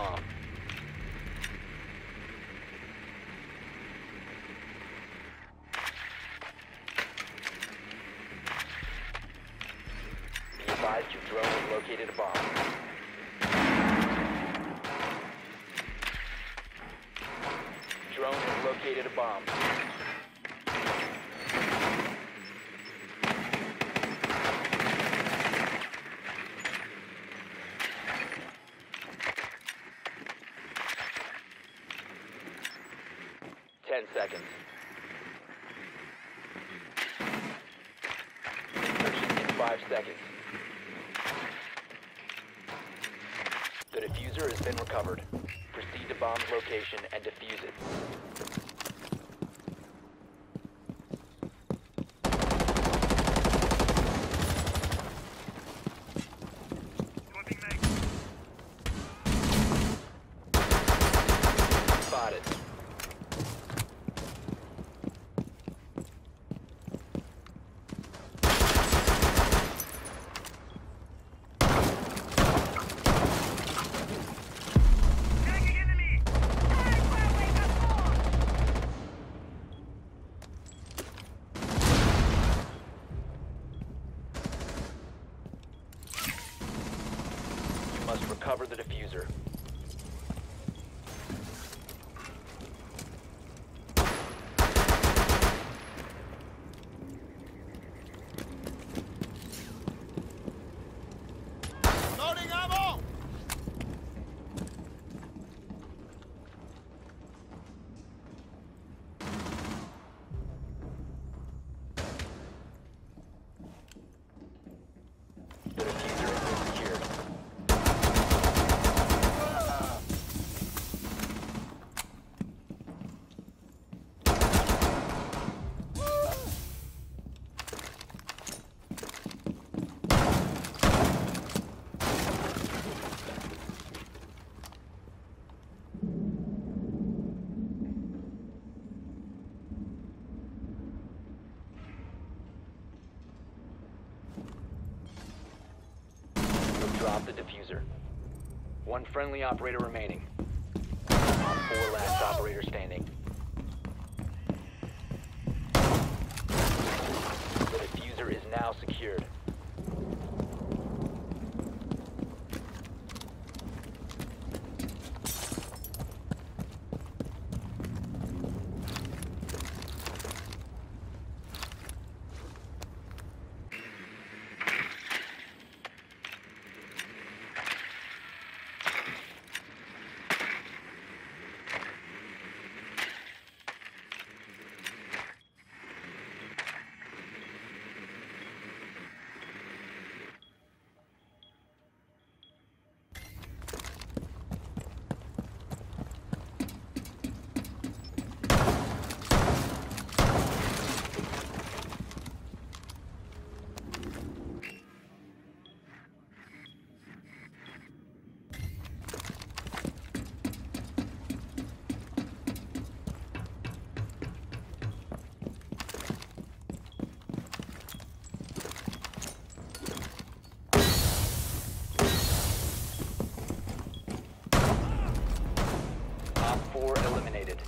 bomb. Be advised your drone has located a bomb. Drone has located a bomb. Ten seconds. Insertion in five seconds. The diffuser has been recovered. Proceed to bomb's location and defuse it. Spotted. You must recover the diffuser. Loading ammo! The diffuser has been secured. You've dropped the diffuser. One friendly operator remaining. Four last operator standing. The diffuser is now secured. Op four eliminated.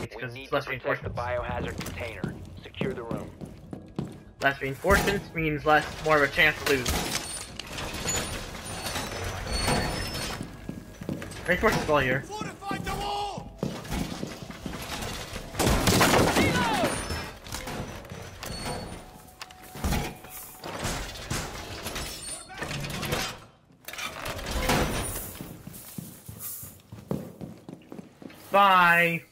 It's We need to less protect the biohazard container. Secure the room. Less reinforcements means less, more of a chance to lose. Reinforcements still here. Bye.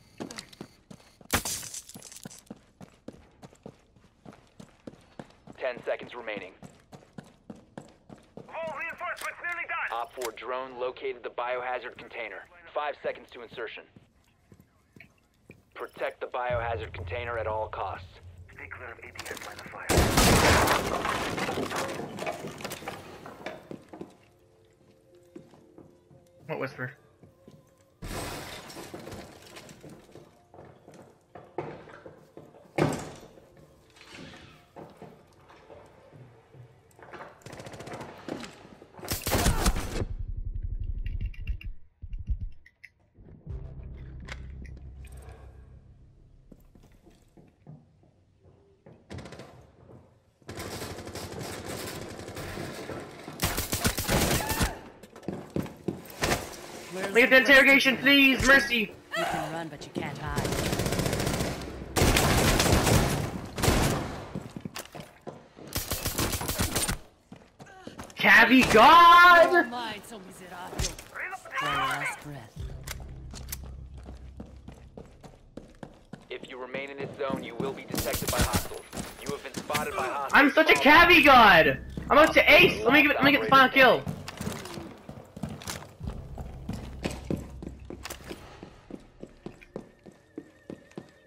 Ten seconds remaining. reinforcements nearly done! Op 4 drone located the biohazard container. Five seconds to insertion. Protect the biohazard container at all costs. Stay clear of ADS line of fire. What whisper? Where's Look at the interrogation, please! Mercy! You can run, but you can't hide. Cabby God! Don't mind so miserable. One last breath. If you remain in this zone, you will be detected by hostiles. You have been spotted by hostiles. I'm such a Cavi cabby god! I'm up to ace! Let me get, let me get the final kill.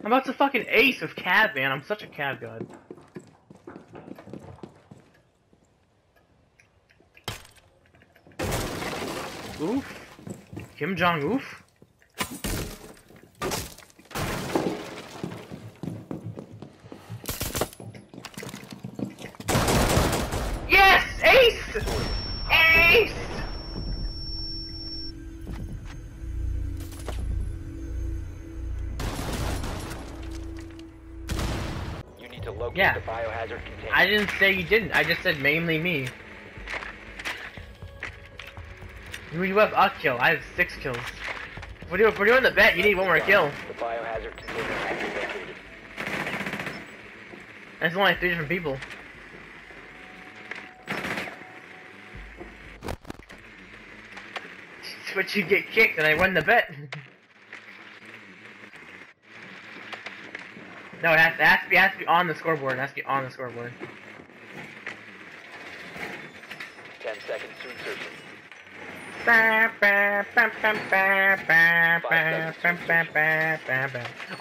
I'm about to fucking ace with cab, man. I'm such a cab god. Oof. Kim Jong Oof. I didn't say you didn't. I just said mainly me. You have a kill. I have six kills. If we're doing, if we're doing the bet, you need one more kill. The biohazard container has been located. That's only three different people. But you get kicked and I win the bet. no, it has, it has to be it has to be on the scoreboard. It has to be on the scoreboard. Ten seconds to insertion.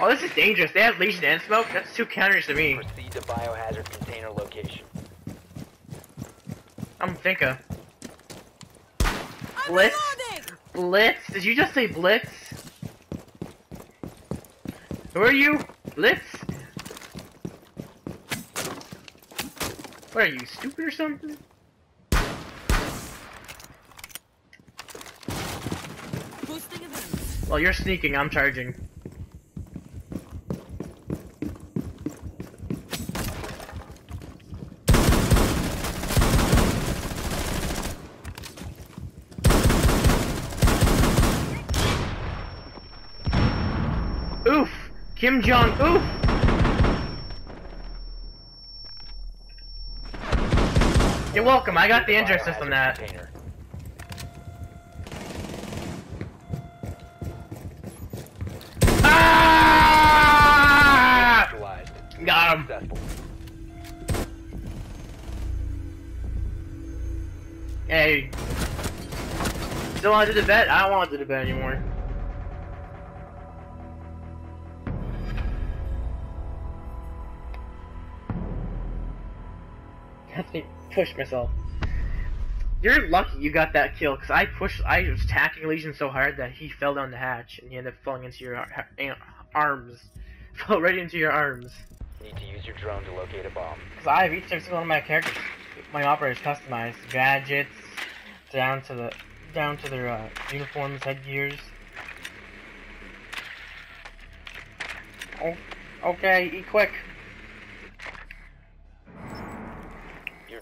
Oh, this is dangerous. They have Lesion and Smoke? That's two counters to me. Proceed to biohazard container location. I'm Finka. Blitz? Blitz? Did you just say Blitz? Who are you? Blitz? What are you, stupid or something? Well, you're sneaking, I'm charging. Oof! Kim Jong Oof! You're welcome, I got the injury system that. Ah! Got him. Hey. Still want to do the bet? I don't want to do the bet anymore. Have to push myself. You're lucky you got that kill, because I pushed, I was attacking Lesion so hard that he fell down the hatch, and he ended up falling into your ar- ar- arms. Fell right into your arms. Need to use your drone to locate a bomb. Because I have each and every one of my characters, my operators customized, gadgets, down to the, down to their uh, uniforms, headgears. Oh, okay, eat quick.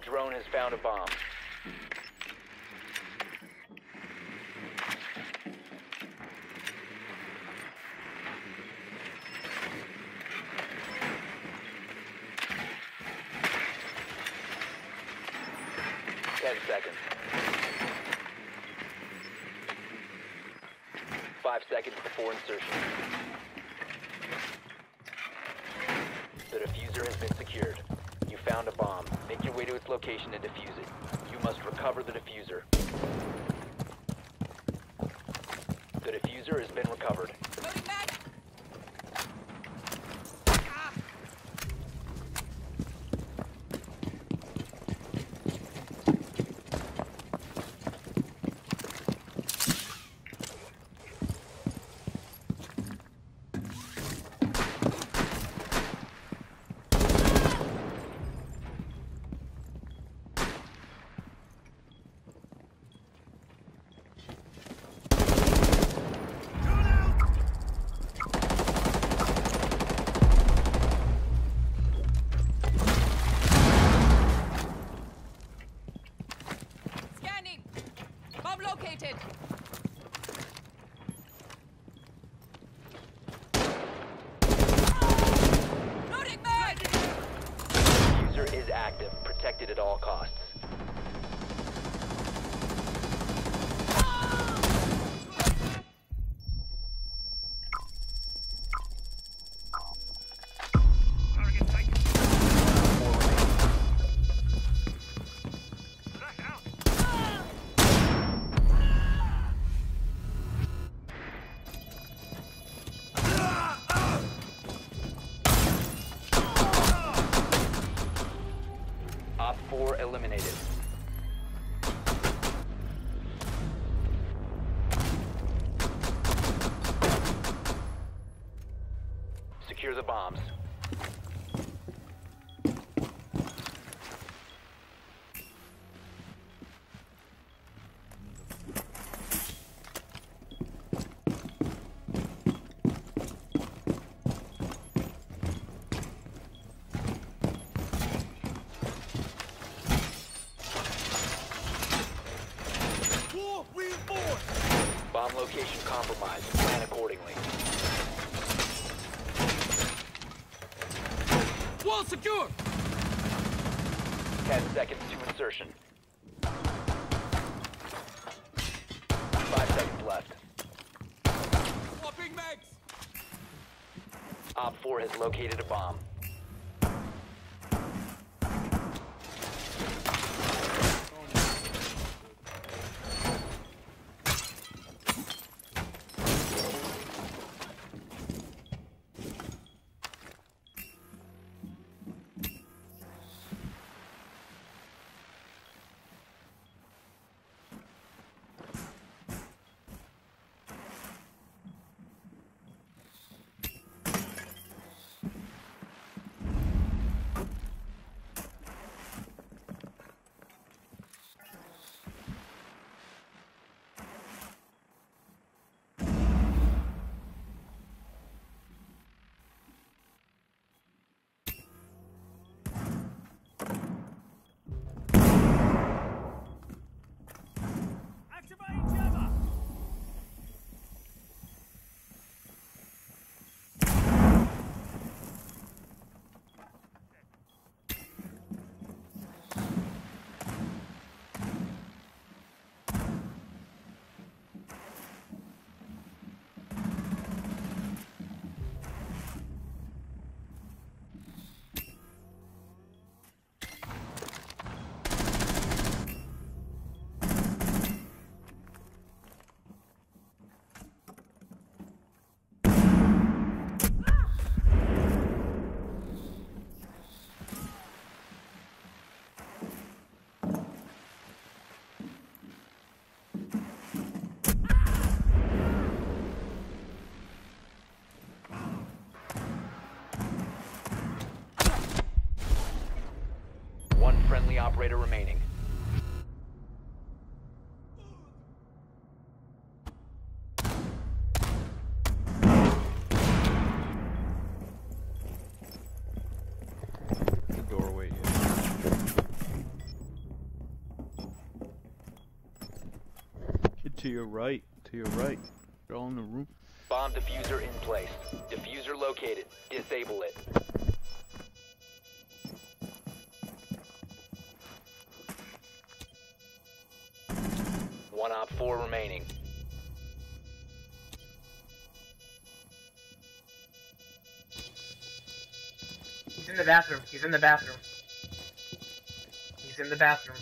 Drone has found a bomb. Ten seconds. Five seconds before insertion. Its location and defuse it. You must recover the diffuser. The diffuser has been recovered. 4 eliminated. Location compromised. Plan accordingly. Wall secure. 10 seconds to insertion. 5 seconds left. Swapping mags. Op 4 has located a bomb. Activating friendly operator remaining. The doorway. Kid to your right. To your right. They're all in the room. Bomb diffuser in place. Diffuser located. Disable it. One op 4 remaining. He's in the bathroom. He's in the bathroom. He's in the bathroom.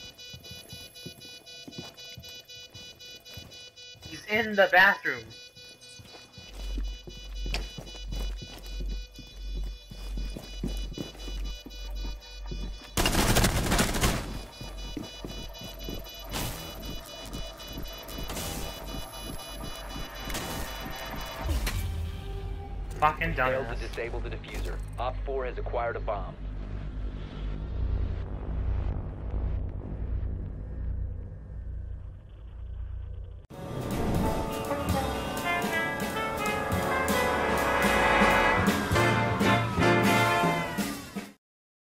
He's in the bathroom. Fucking Failed to disable the diffuser. Op 4 has acquired a bomb.